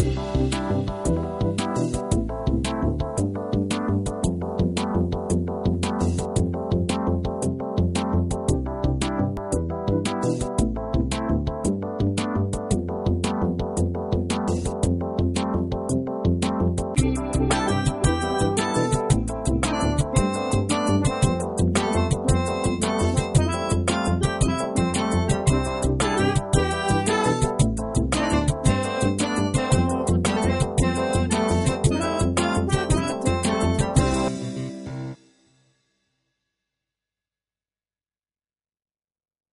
you